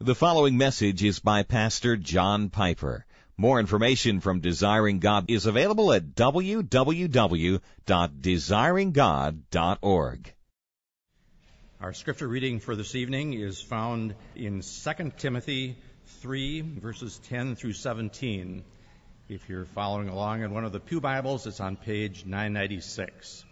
The following message is by Pastor John Piper. More information from Desiring God is available at www.desiringgod.org. Our scripture reading for this evening is found in 2 Timothy 3, verses 10 through 17. If you're following along in one of the Pew Bibles, it's on page 996.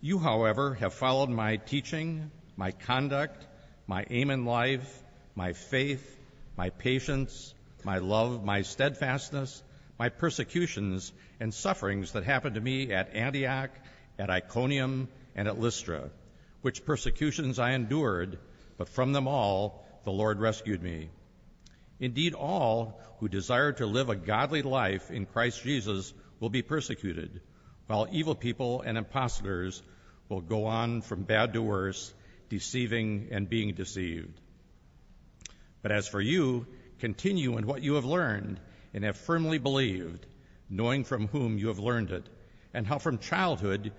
You, however, have followed my teaching, my conduct, my aim in life, my faith, my patience, my love, my steadfastness, my persecutions and sufferings that happened to me at Antioch, at Iconium, and at Lystra, which persecutions I endured, but from them all the Lord rescued me. Indeed, all who desire to live a godly life in Christ Jesus will be persecuted, while evil people and impostors will go on from bad to worse, deceiving and being deceived. But as for you, continue in what you have learned and have firmly believed, knowing from whom you have learned it, and how from childhood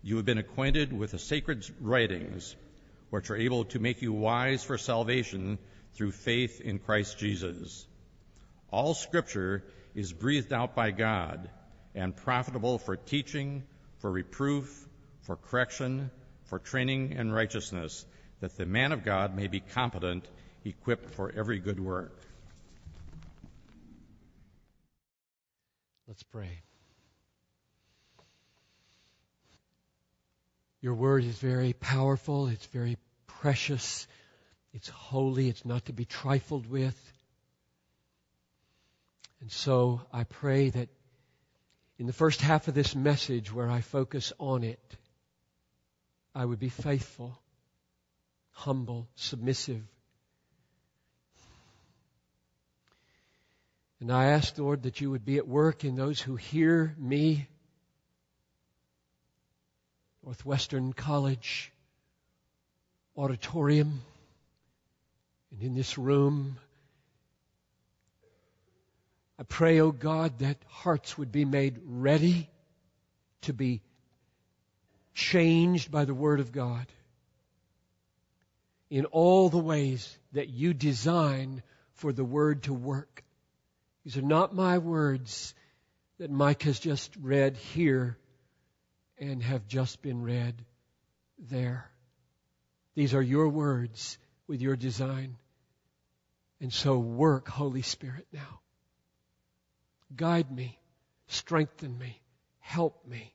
you have been acquainted with the sacred writings, which are able to make you wise for salvation through faith in Christ Jesus. All scripture is breathed out by God and profitable for teaching, for reproof, for correction, for training in righteousness, that the man of God may be competent equipped for every good work. Let's pray. Your word is very powerful, it's very precious, it's holy, it's not to be trifled with. And so I pray that in the first half of this message where I focus on it, I would be faithful, humble, submissive, And I ask, Lord, that you would be at work in those who hear me. Northwestern College auditorium and in this room. I pray, O oh God, that hearts would be made ready to be changed by the Word of God in all the ways that you design for the Word to work. These are not my words that Mike has just read here and have just been read there. These are your words with your design. And so work, Holy Spirit, now. Guide me, strengthen me, help me.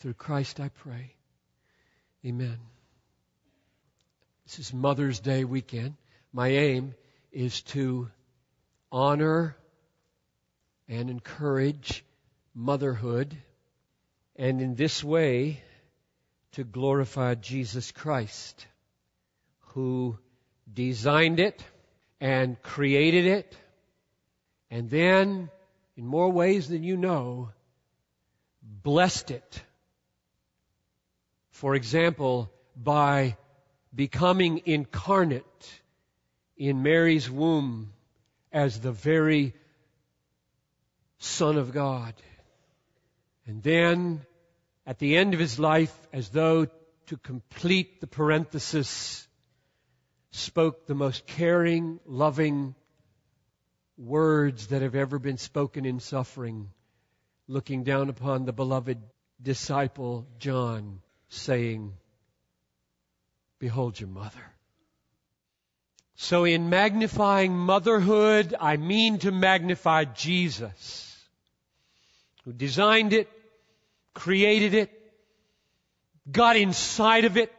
Through Christ I pray. Amen. This is Mother's Day weekend. My aim is to honor and encourage motherhood, and in this way to glorify Jesus Christ, who designed it and created it, and then, in more ways than you know, blessed it. For example, by becoming incarnate in Mary's womb as the very Son of God. And then, at the end of his life, as though to complete the parenthesis, spoke the most caring, loving words that have ever been spoken in suffering, looking down upon the beloved disciple John, saying, Behold your mother. So in magnifying motherhood, I mean to magnify Jesus, who designed it, created it, got inside of it,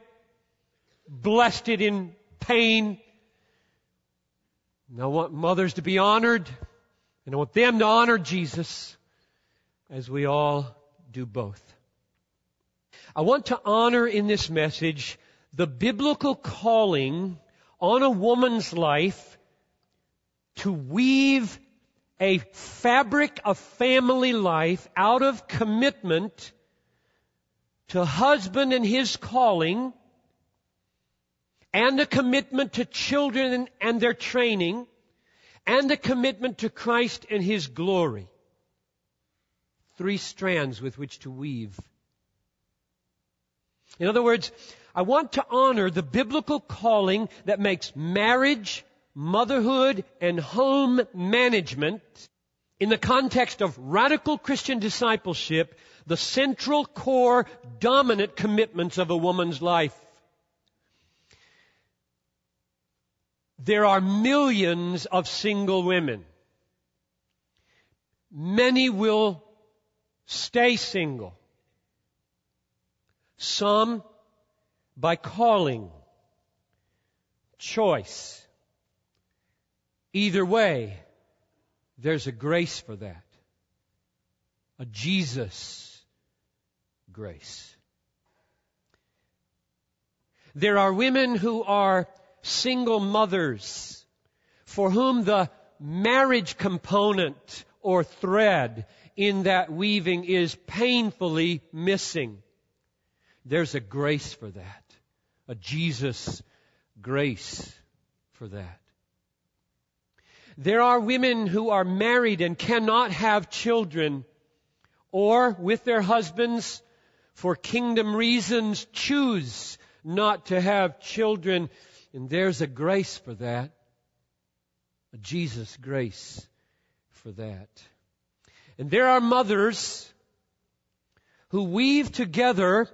blessed it in pain. And I want mothers to be honored, and I want them to honor Jesus as we all do both. I want to honor in this message the biblical calling on a woman's life to weave a fabric of family life out of commitment to husband and his calling and a commitment to children and their training and a commitment to Christ and his glory. Three strands with which to weave. In other words, I want to honor the biblical calling that makes marriage, motherhood, and home management in the context of radical Christian discipleship the central core dominant commitments of a woman's life. There are millions of single women. Many will stay single. Some by calling, choice. Either way, there's a grace for that. A Jesus grace. There are women who are single mothers for whom the marriage component or thread in that weaving is painfully missing. There's a grace for that. A Jesus grace for that. There are women who are married and cannot have children or with their husbands for kingdom reasons choose not to have children and there's a grace for that. A Jesus grace for that. And there are mothers who weave together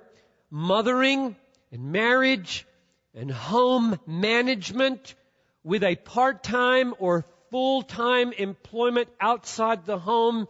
mothering and marriage and home management with a part-time or full-time employment outside the home.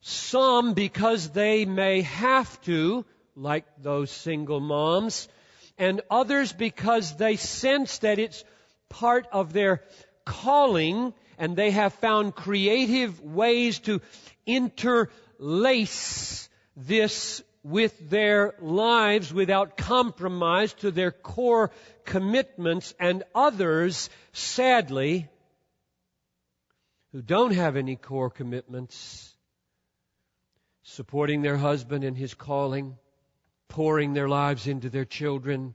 Some because they may have to, like those single moms, and others because they sense that it's part of their calling and they have found creative ways to interlace this with their lives without compromise to their core commitments and others, sadly, who don't have any core commitments, supporting their husband in his calling, pouring their lives into their children,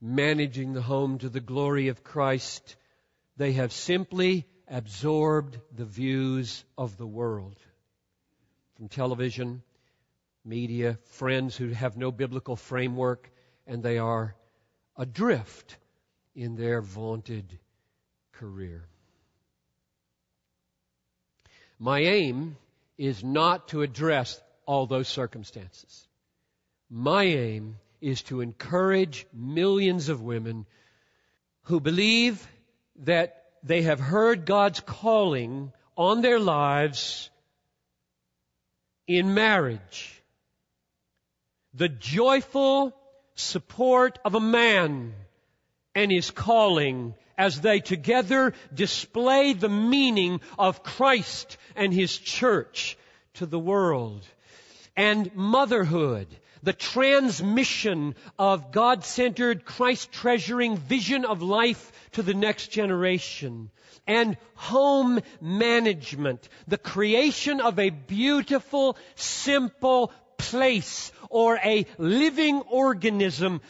managing the home to the glory of Christ. They have simply absorbed the views of the world from television, media, friends who have no biblical framework, and they are adrift in their vaunted career. My aim is not to address all those circumstances. My aim is to encourage millions of women who believe that they have heard God's calling on their lives in marriage. The joyful support of a man and his calling as they together display the meaning of Christ and His church to the world. And motherhood the transmission of God centered, Christ treasuring vision of life to the next generation. And home management, the creation of a beautiful, simple place or a living organism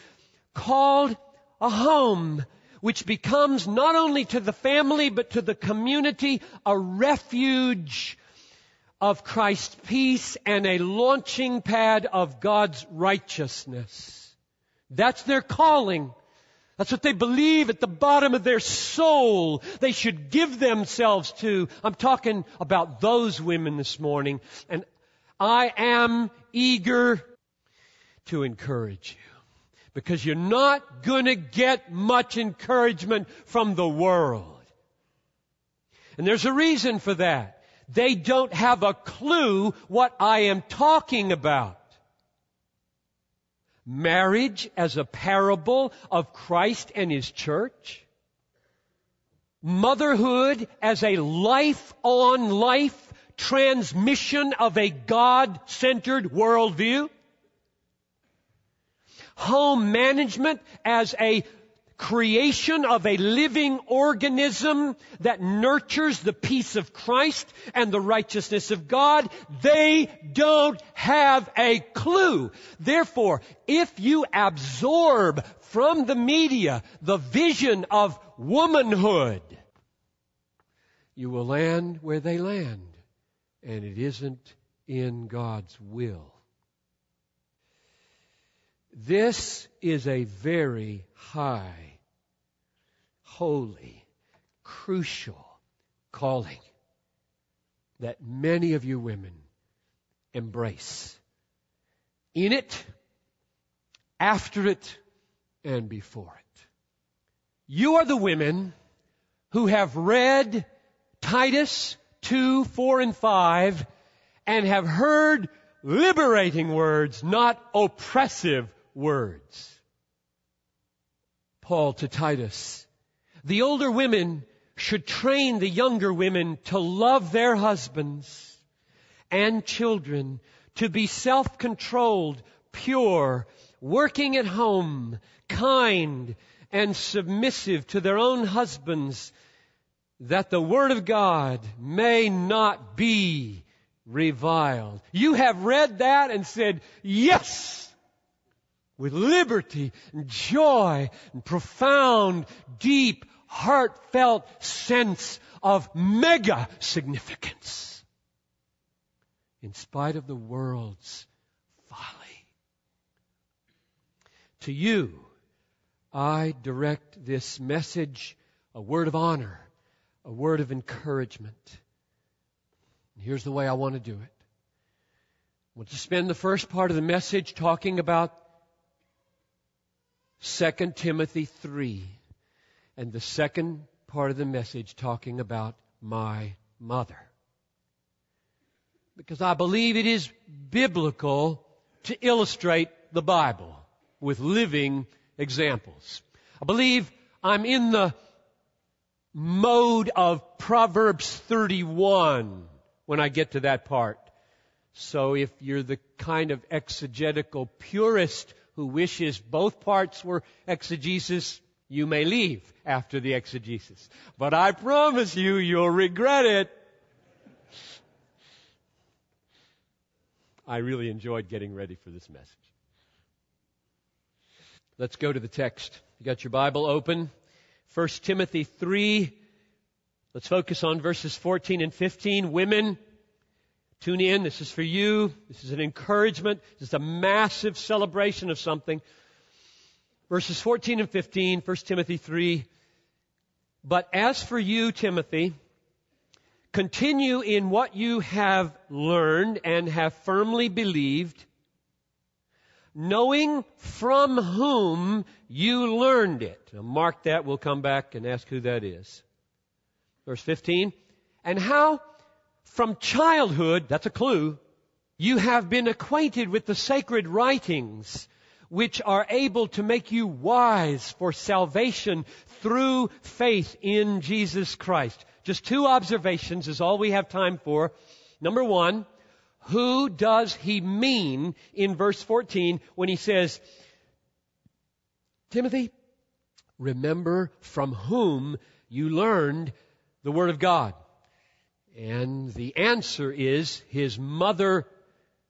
called a home which becomes not only to the family but to the community a refuge of Christ's peace and a launching pad of God's righteousness. That's their calling. That's what they believe at the bottom of their soul they should give themselves to. I'm talking about those women this morning and I am eager to encourage you because you're not gonna get much encouragement from the world. And there's a reason for that. They don't have a clue what I am talking about. Marriage as a parable of Christ and His church. Motherhood as a life on life transmission of a God-centered worldview. Home management as a creation of a living organism that nurtures the peace of Christ and the righteousness of God, they don't have a clue. Therefore, if you absorb from the media the vision of womanhood, you will land where they land, and it isn't in God's will. This is a very high, holy, crucial calling that many of you women embrace. In it, after it, and before it. You are the women who have read Titus 2, 4, and 5 and have heard liberating words, not oppressive words. Paul to Titus. The older women should train the younger women to love their husbands and children, to be self-controlled, pure, working at home, kind, and submissive to their own husbands, that the Word of God may not be reviled. You have read that and said, yes! With liberty and joy and profound, deep, heartfelt sense of mega significance. In spite of the world's folly. To you, I direct this message, a word of honor, a word of encouragement. And here's the way I want to do it. I want to spend the first part of the message talking about 2 Timothy 3 and the second part of the message talking about my mother. Because I believe it is biblical to illustrate the Bible with living examples. I believe I'm in the mode of Proverbs 31 when I get to that part. So if you're the kind of exegetical purist who wishes both parts were exegesis, you may leave after the exegesis. But I promise you, you'll regret it. I really enjoyed getting ready for this message. Let's go to the text. You got your Bible open? 1 Timothy 3. Let's focus on verses 14 and 15. Women, tune in. This is for you. This is an encouragement. This is a massive celebration of something verses 14 and 15, 1 Timothy 3. But as for you, Timothy, continue in what you have learned and have firmly believed, knowing from whom you learned it. Now mark that, we'll come back and ask who that is. Verse 15. And how from childhood, that's a clue, you have been acquainted with the sacred writings which are able to make you wise for salvation through faith in Jesus Christ. Just two observations is all we have time for. Number one, who does he mean in verse 14 when he says, Timothy, remember from whom you learned the Word of God? And the answer is his mother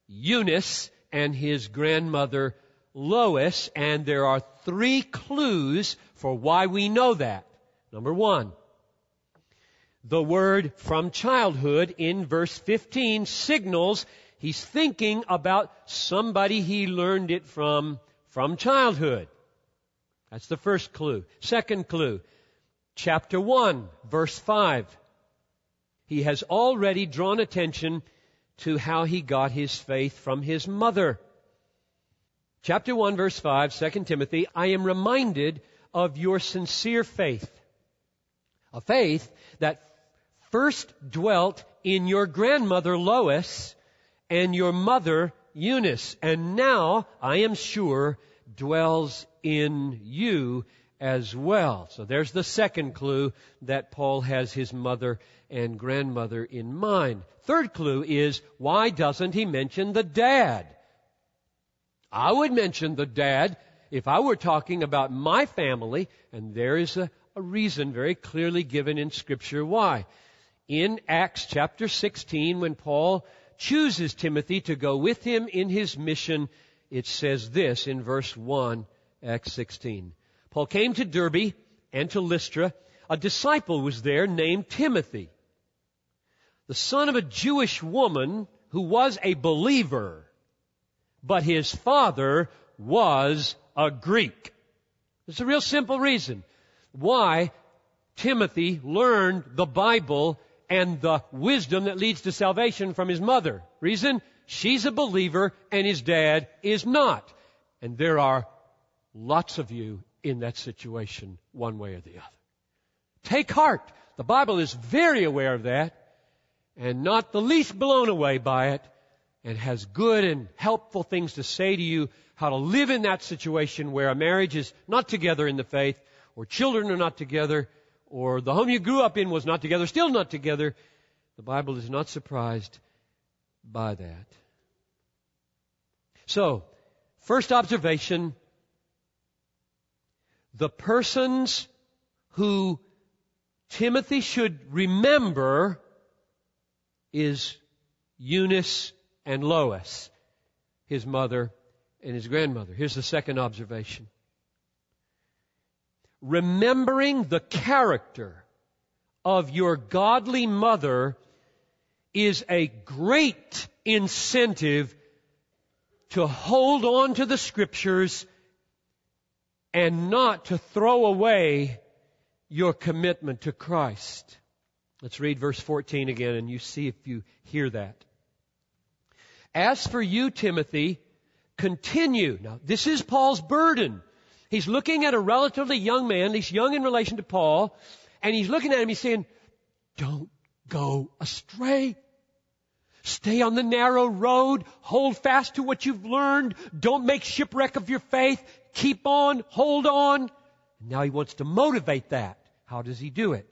Eunice and his grandmother Lois, and there are three clues for why we know that. Number one, the word from childhood in verse 15 signals he's thinking about somebody he learned it from from childhood. That's the first clue. Second clue, chapter 1, verse 5. He has already drawn attention to how he got his faith from his mother. Chapter 1 verse 5, 2 Timothy, I am reminded of your sincere faith. A faith that first dwelt in your grandmother Lois and your mother Eunice, and now, I am sure, dwells in you as well. So there's the second clue that Paul has his mother and grandmother in mind. Third clue is, why doesn't he mention the dad? I would mention the dad if I were talking about my family, and there is a, a reason very clearly given in Scripture why. In Acts chapter 16, when Paul chooses Timothy to go with him in his mission, it says this in verse 1, Acts 16. Paul came to Derbe and to Lystra. A disciple was there named Timothy, the son of a Jewish woman who was a believer but his father was a Greek. It's a real simple reason why Timothy learned the Bible and the wisdom that leads to salvation from his mother. Reason? She's a believer and his dad is not. And there are lots of you in that situation, one way or the other. Take heart. The Bible is very aware of that and not the least blown away by it and has good and helpful things to say to you how to live in that situation where a marriage is not together in the faith or children are not together or the home you grew up in was not together, still not together. The Bible is not surprised by that. So, first observation, the persons who Timothy should remember is Eunice and Lois, his mother and his grandmother. Here's the second observation. Remembering the character of your godly mother is a great incentive to hold on to the scriptures and not to throw away your commitment to Christ. Let's read verse 14 again and you see if you hear that. As for you, Timothy, continue. Now, this is Paul's burden. He's looking at a relatively young man, he's young in relation to Paul, and he's looking at him, he's saying, don't go astray. Stay on the narrow road. Hold fast to what you've learned. Don't make shipwreck of your faith. Keep on. Hold on. Now he wants to motivate that. How does he do it?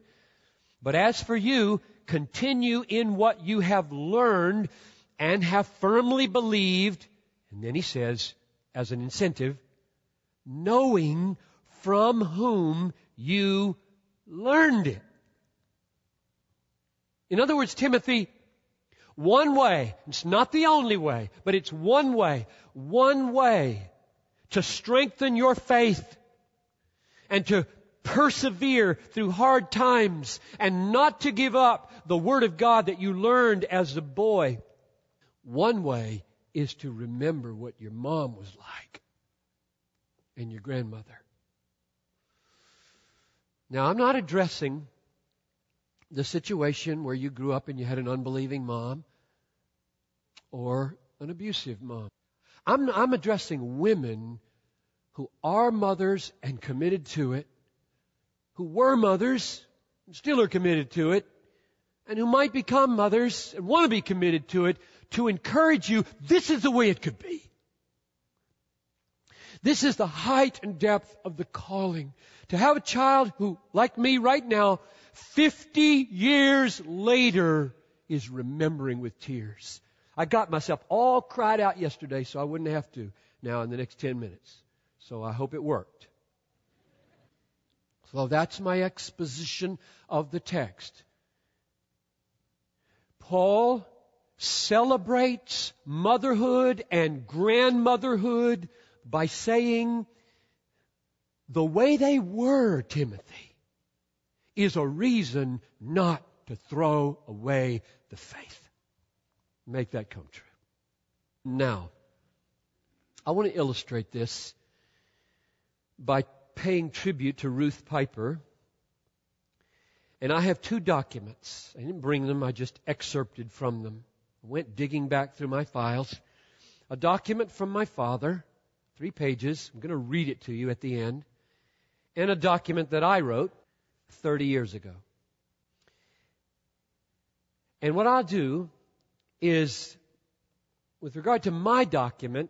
But as for you, continue in what you have learned and have firmly believed. And then he says, as an incentive, knowing from whom you learned it. In other words, Timothy, one way, it's not the only way, but it's one way, one way to strengthen your faith and to persevere through hard times and not to give up the Word of God that you learned as a boy. One way is to remember what your mom was like and your grandmother. Now, I'm not addressing the situation where you grew up and you had an unbelieving mom or an abusive mom. I'm, I'm addressing women who are mothers and committed to it, who were mothers and still are committed to it, and who might become mothers and want to be committed to it to encourage you this is the way it could be. This is the height and depth of the calling. To have a child who, like me right now, 50 years later is remembering with tears. I got myself all cried out yesterday so I wouldn't have to now in the next 10 minutes. So I hope it worked. So that's my exposition of the text. Paul celebrates motherhood and grandmotherhood by saying, the way they were, Timothy, is a reason not to throw away the faith. Make that come true. Now, I want to illustrate this by paying tribute to Ruth Piper. And I have two documents. I didn't bring them, I just excerpted from them. I went digging back through my files. A document from my father, three pages. I'm going to read it to you at the end. And a document that I wrote 30 years ago. And what I'll do is, with regard to my document,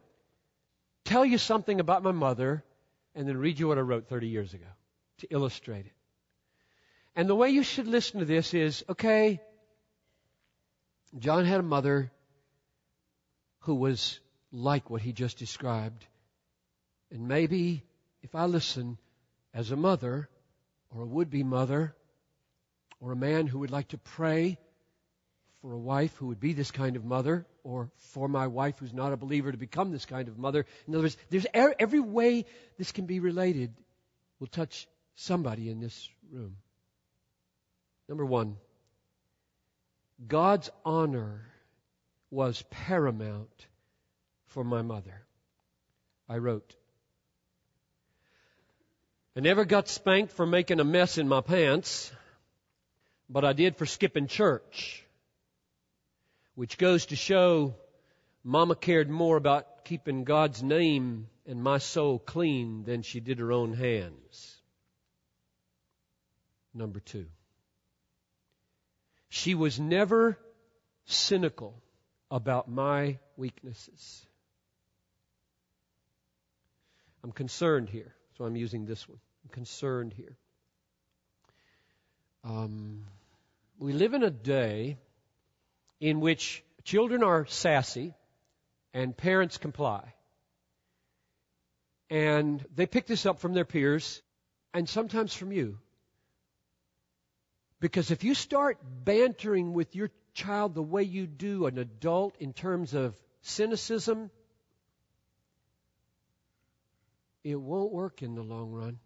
tell you something about my mother and then read you what I wrote 30 years ago to illustrate it. And the way you should listen to this is okay, John had a mother who was like what he just described. And maybe if I listen as a mother, or a would be mother or a man who would like to pray for a wife who would be this kind of mother or for my wife who's not a believer to become this kind of mother. In other words, there's every way this can be related will touch somebody in this room. Number one, God's honor was paramount for my mother. I wrote. I never got spanked for making a mess in my pants, but I did for skipping church, which goes to show Mama cared more about keeping God's name and my soul clean than she did her own hands. Number two. She was never cynical about my weaknesses. I'm concerned here, so I'm using this one. Concerned here. Um, we live in a day in which children are sassy and parents comply. And they pick this up from their peers and sometimes from you. Because if you start bantering with your child the way you do an adult in terms of cynicism, it won't work in the long run.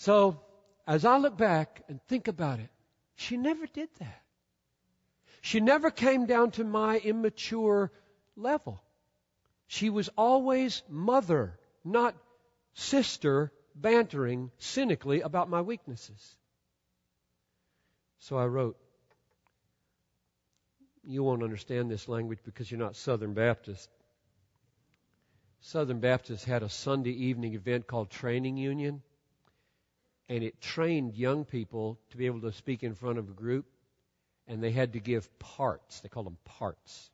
So, as I look back and think about it, she never did that. She never came down to my immature level. She was always mother, not sister, bantering cynically about my weaknesses. So I wrote, You won't understand this language because you're not Southern Baptist. Southern Baptist had a Sunday evening event called Training Union, and it trained young people to be able to speak in front of a group, and they had to give parts. They called them parts.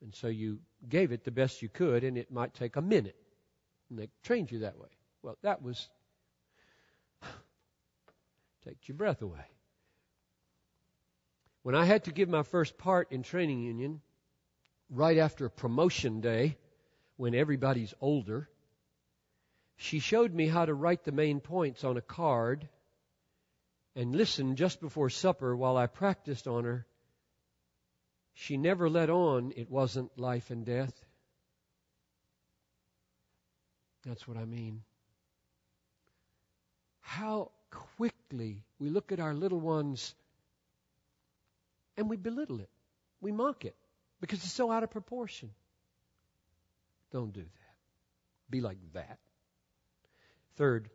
And so you gave it the best you could, and it might take a minute. And they trained you that way. Well, that was takes your breath away. When I had to give my first part in training union, right after promotion day, when everybody's older, she showed me how to write the main points on a card and listen just before supper while I practiced on her. She never let on it wasn't life and death. That's what I mean how quickly we look at our little ones and we belittle it. We mock it because it's so out of proportion. Don't do that. Be like that. Third,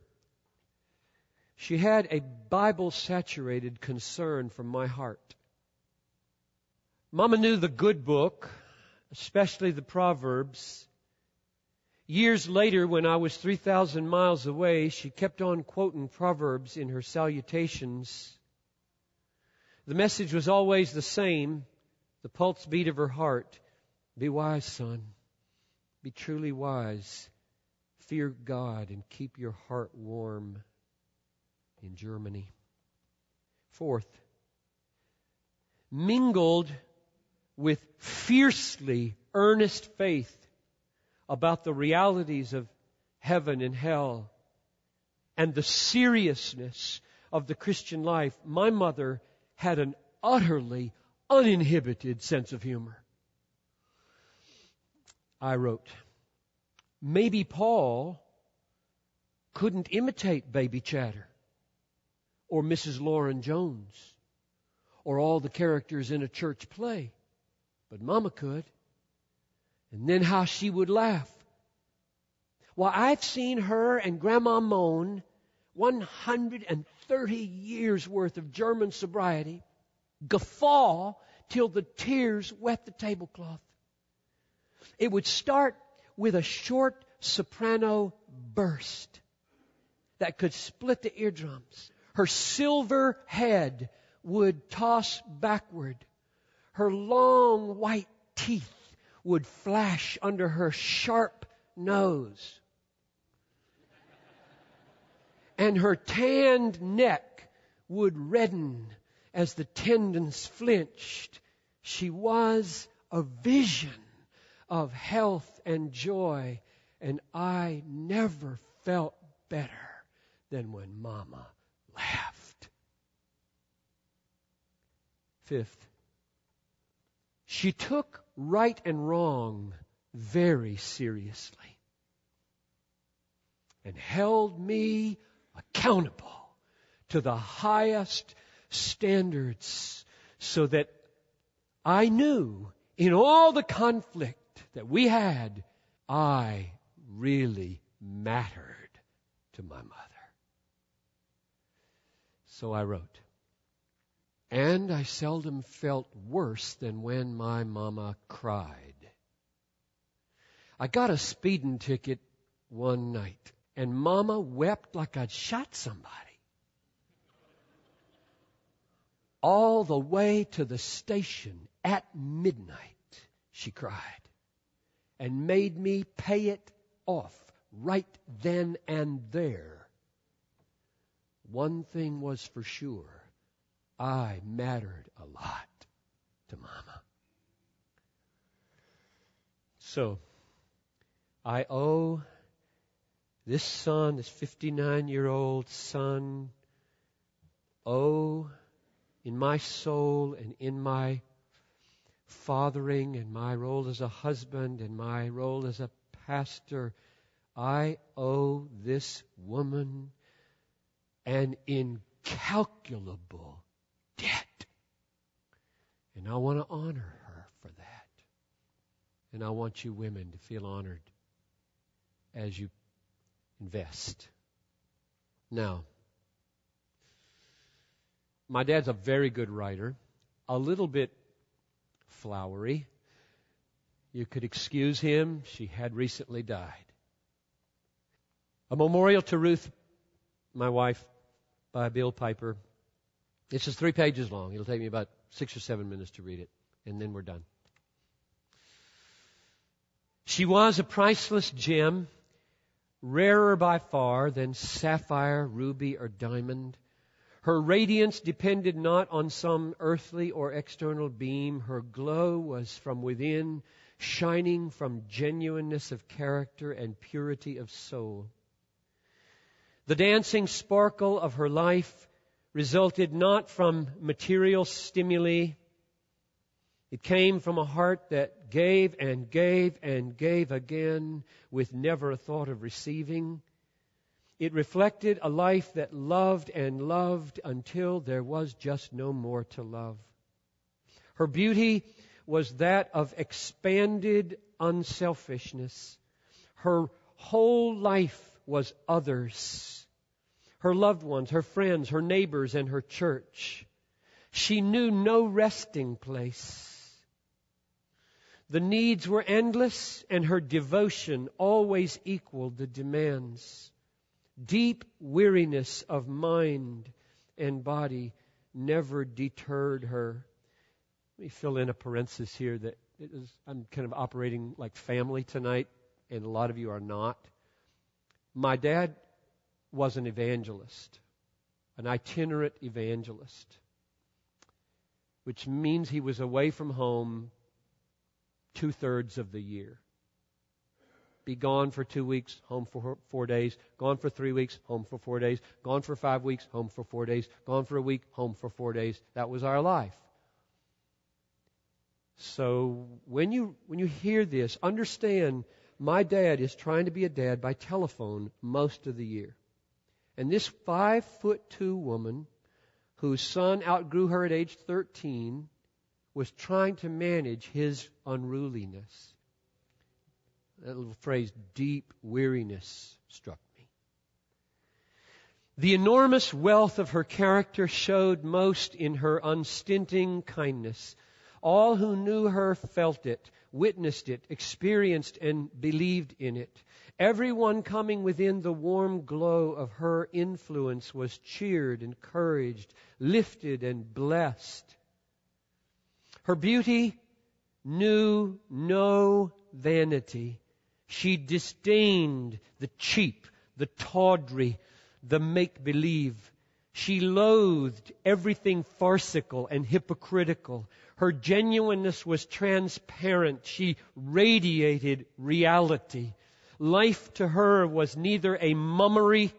she had a Bible saturated concern for my heart. Mama knew the good book, especially the Proverbs, Years later, when I was 3,000 miles away, she kept on quoting Proverbs in her salutations. The message was always the same, the pulse beat of her heart. Be wise, son. Be truly wise. Fear God and keep your heart warm in Germany. Fourth, mingled with fiercely earnest faith about the realities of heaven and hell and the seriousness of the Christian life, my mother had an utterly uninhibited sense of humor. I wrote, maybe Paul couldn't imitate Baby Chatter or Mrs. Lauren Jones or all the characters in a church play, but Mama could. And then how she would laugh. Well, I've seen her and Grandma Mohn 130 years worth of German sobriety guffaw till the tears wet the tablecloth. It would start with a short soprano burst that could split the eardrums. Her silver head would toss backward. Her long white teeth would flash under her sharp nose. And her tanned neck would redden as the tendons flinched. She was a vision of health and joy, and I never felt better than when Mama laughed. Fifth, she took right and wrong very seriously and held me accountable to the highest standards so that I knew in all the conflict that we had, I really mattered to my mother. So I wrote. And I seldom felt worse than when my mama cried. I got a speeding ticket one night, and mama wept like I'd shot somebody. All the way to the station at midnight, she cried, and made me pay it off right then and there. One thing was for sure I mattered a lot to Mama. So, I owe this son, this 59 year old son, owe in my soul and in my fathering and my role as a husband and my role as a pastor, I owe this woman an incalculable debt. And I want to honor her for that. And I want you women to feel honored as you invest. Now, my dad's a very good writer, a little bit flowery. You could excuse him. She had recently died. A memorial to Ruth, my wife, by Bill Piper. It's just three pages long. It'll take me about six or seven minutes to read it, and then we're done. She was a priceless gem, rarer by far than sapphire, ruby, or diamond. Her radiance depended not on some earthly or external beam. Her glow was from within, shining from genuineness of character and purity of soul. The dancing sparkle of her life resulted not from material stimuli. It came from a heart that gave and gave and gave again with never a thought of receiving. It reflected a life that loved and loved until there was just no more to love. Her beauty was that of expanded unselfishness. Her whole life was others. Her loved ones, her friends, her neighbors, and her church. She knew no resting place. The needs were endless, and her devotion always equaled the demands. Deep weariness of mind and body never deterred her. Let me fill in a parenthesis here that is, I'm kind of operating like family tonight, and a lot of you are not. My dad was an evangelist, an itinerant evangelist, which means he was away from home two thirds of the year. Be gone for two weeks, home for four days. Gone for three weeks, home for four days. Gone for five weeks, home for four days. Gone for a week, home for four days. That was our life. So when you when you hear this, understand my dad is trying to be a dad by telephone most of the year. And this five foot two woman, whose son outgrew her at age 13, was trying to manage his unruliness. That little phrase, deep weariness, struck me. The enormous wealth of her character showed most in her unstinting kindness. All who knew her felt it witnessed it, experienced and believed in it. Everyone coming within the warm glow of her influence was cheered, encouraged, lifted, and blessed. Her beauty knew no vanity. She disdained the cheap, the tawdry, the make believe. She loathed everything farcical and hypocritical. Her genuineness was transparent. She radiated reality. Life to her was neither a mummery.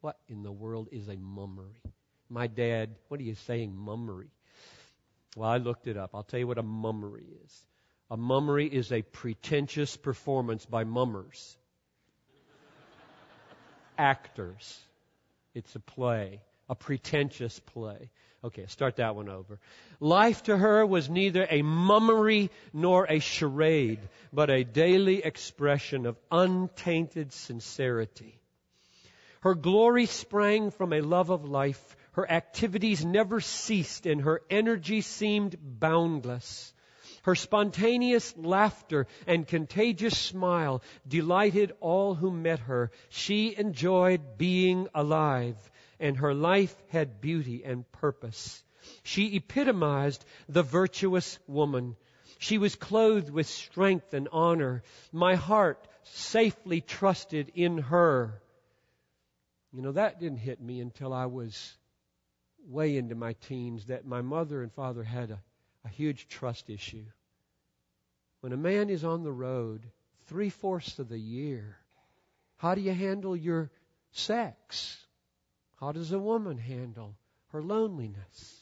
What in the world is a mummery? My dad, what are you saying, mummery? Well, I looked it up. I'll tell you what a mummery is. A mummery is a pretentious performance by mummers. Actors. It's a play. a pretentious play. Okay, start that one over. Life to her was neither a mummery nor a charade, but a daily expression of untainted sincerity. Her glory sprang from a love of life. Her activities never ceased and her energy seemed boundless. Her spontaneous laughter and contagious smile delighted all who met her. She enjoyed being alive, and her life had beauty and purpose. She epitomized the virtuous woman. She was clothed with strength and honor. My heart safely trusted in her. You know, that didn't hit me until I was way into my teens that my mother and father had a a huge trust issue. When a man is on the road three fourths of the year, how do you handle your sex? How does a woman handle her loneliness?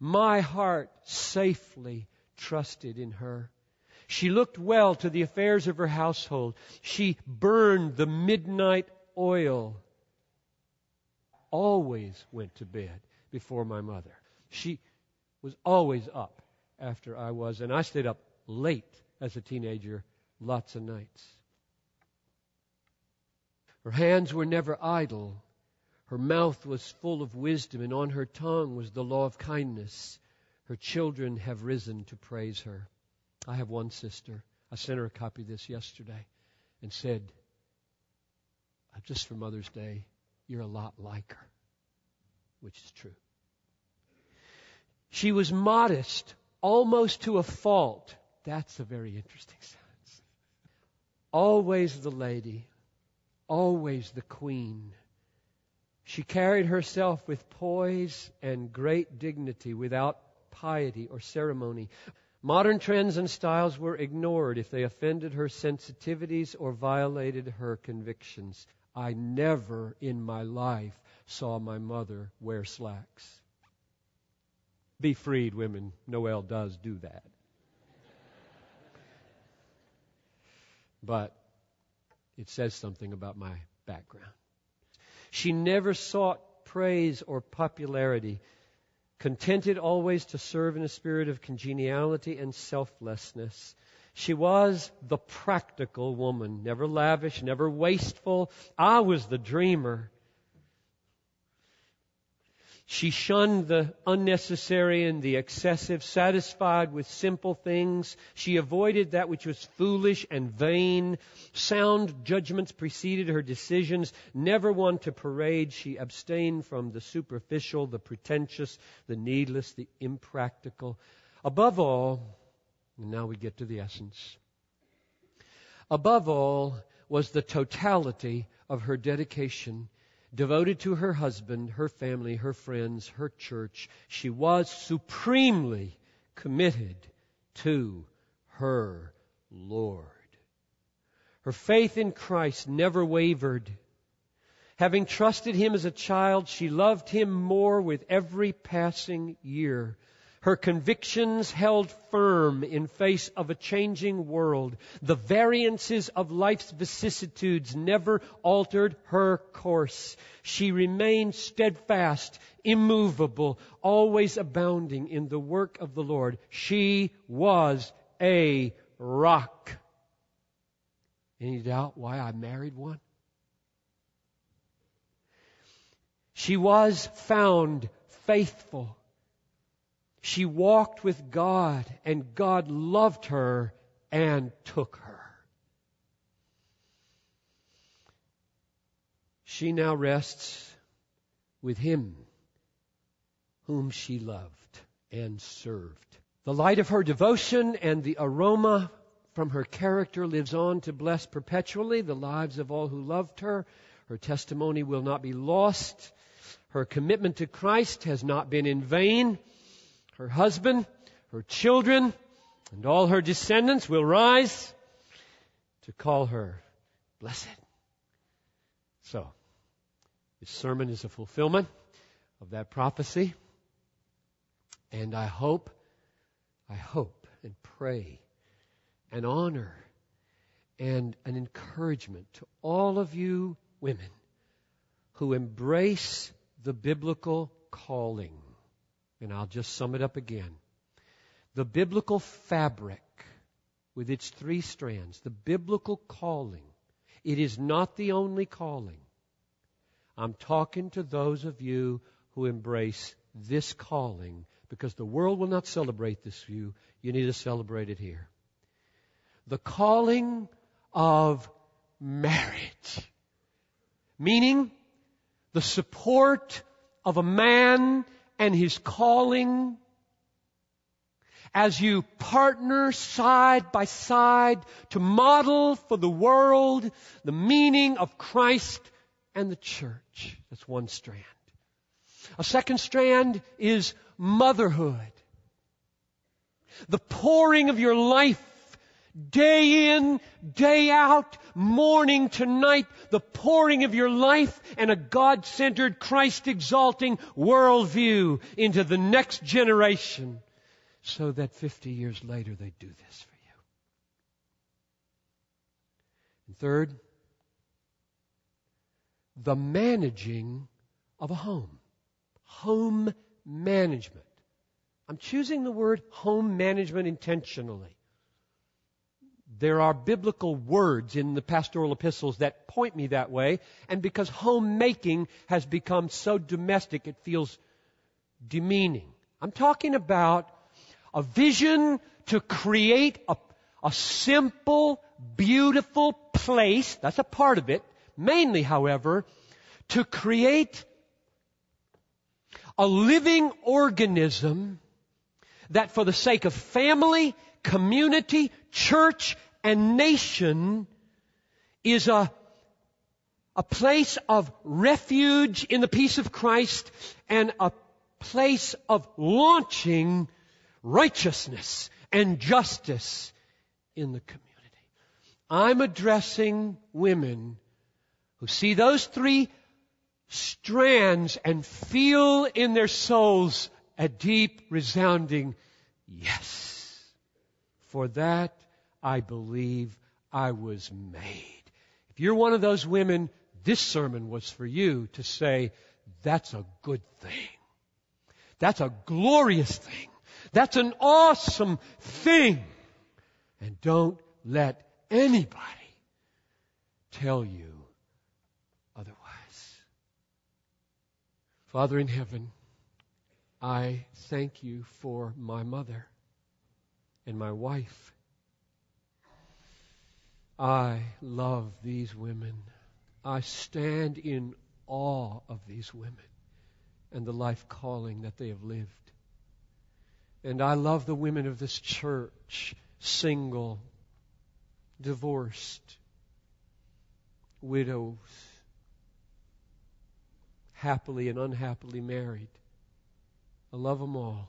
My heart safely trusted in her. She looked well to the affairs of her household. She burned the midnight oil. Always went to bed before my mother. She was always up after I was, and I stayed up late as a teenager, lots of nights. Her hands were never idle. Her mouth was full of wisdom, and on her tongue was the law of kindness. Her children have risen to praise her. I have one sister. I sent her a copy of this yesterday and said, uh, just for Mother's Day, you're a lot like her, which is true. She was modest, almost to a fault. That's a very interesting sentence. Always the lady, always the queen. She carried herself with poise and great dignity without piety or ceremony. Modern trends and styles were ignored if they offended her sensitivities or violated her convictions. I never in my life saw my mother wear slacks. Be freed, women. Noel does do that. But it says something about my background. She never sought praise or popularity, contented always to serve in a spirit of congeniality and selflessness. She was the practical woman, never lavish, never wasteful. I was the dreamer. She shunned the unnecessary and the excessive, satisfied with simple things. She avoided that which was foolish and vain. Sound judgments preceded her decisions. Never one to parade, she abstained from the superficial, the pretentious, the needless, the impractical. Above all, and now we get to the essence. Above all was the totality of her dedication devoted to her husband, her family, her friends, her church. She was supremely committed to her Lord. Her faith in Christ never wavered. Having trusted Him as a child, she loved Him more with every passing year. Her convictions held firm in face of a changing world. The variances of life's vicissitudes never altered her course. She remained steadfast, immovable, always abounding in the work of the Lord. She was a rock. Any doubt why I married one? She was found faithful she walked with God, and God loved her and took her. She now rests with Him whom she loved and served. The light of her devotion and the aroma from her character lives on to bless perpetually the lives of all who loved her. Her testimony will not be lost. Her commitment to Christ has not been in vain her husband, her children, and all her descendants will rise to call her blessed. So, this sermon is a fulfillment of that prophecy. And I hope, I hope and pray and honor and an encouragement to all of you women who embrace the biblical calling. And I'll just sum it up again. The biblical fabric with its three strands, the biblical calling, it is not the only calling. I'm talking to those of you who embrace this calling because the world will not celebrate this view. You need to celebrate it here. The calling of marriage. Meaning the support of a man and his calling as you partner side by side to model for the world the meaning of Christ and the church. That's one strand. A second strand is motherhood. The pouring of your life day in, day out, morning to night, the pouring of your life and a God-centered, Christ-exalting worldview into the next generation so that 50 years later they do this for you. And third, the managing of a home. Home management. I'm choosing the word home management intentionally. There are biblical words in the pastoral epistles that point me that way, and because homemaking has become so domestic, it feels demeaning. I'm talking about a vision to create a, a simple, beautiful place. That's a part of it. Mainly, however, to create a living organism that for the sake of family, community, church, and nation is a, a place of refuge in the peace of Christ and a place of launching righteousness and justice in the community. I'm addressing women who see those three strands and feel in their souls a deep, resounding yes. For that I believe I was made. If you're one of those women, this sermon was for you to say, that's a good thing. That's a glorious thing. That's an awesome thing. And don't let anybody tell you otherwise. Father in heaven, I thank you for my mother and my wife. I love these women. I stand in awe of these women and the life calling that they have lived. And I love the women of this church, single, divorced, widows, happily and unhappily married. I love them all.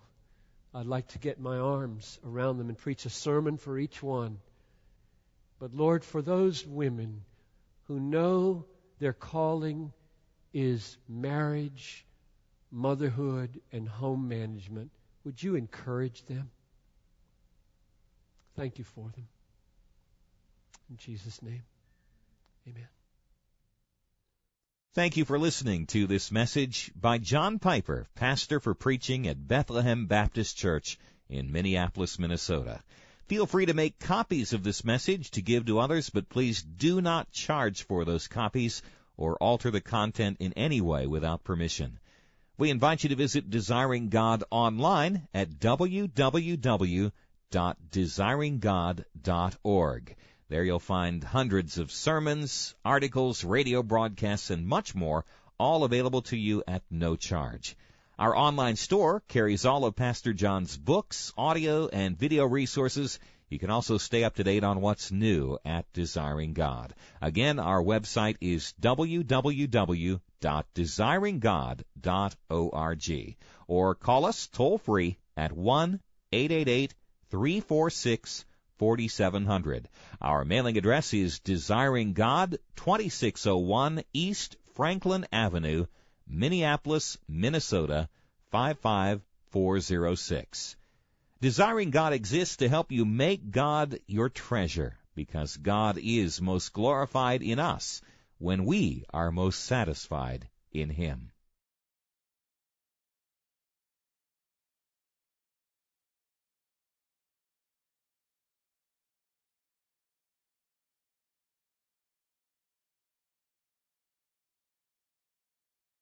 I'd like to get my arms around them and preach a sermon for each one. But Lord, for those women who know their calling is marriage, motherhood, and home management, would you encourage them? Thank you for them. In Jesus' name, amen. Thank you for listening to this message by John Piper, pastor for preaching at Bethlehem Baptist Church in Minneapolis, Minnesota. Feel free to make copies of this message to give to others, but please do not charge for those copies or alter the content in any way without permission. We invite you to visit Desiring God online at www.desiringgod.org. There you'll find hundreds of sermons, articles, radio broadcasts, and much more, all available to you at no charge. Our online store carries all of Pastor John's books, audio, and video resources. You can also stay up to date on what's new at Desiring God. Again, our website is www.desiringgod.org or call us toll free at 1 888 346 4700. Our mailing address is Desiring God, 2601 East Franklin Avenue, Minneapolis, Minnesota 55406. Desiring God exists to help you make God your treasure because God is most glorified in us when we are most satisfied in Him.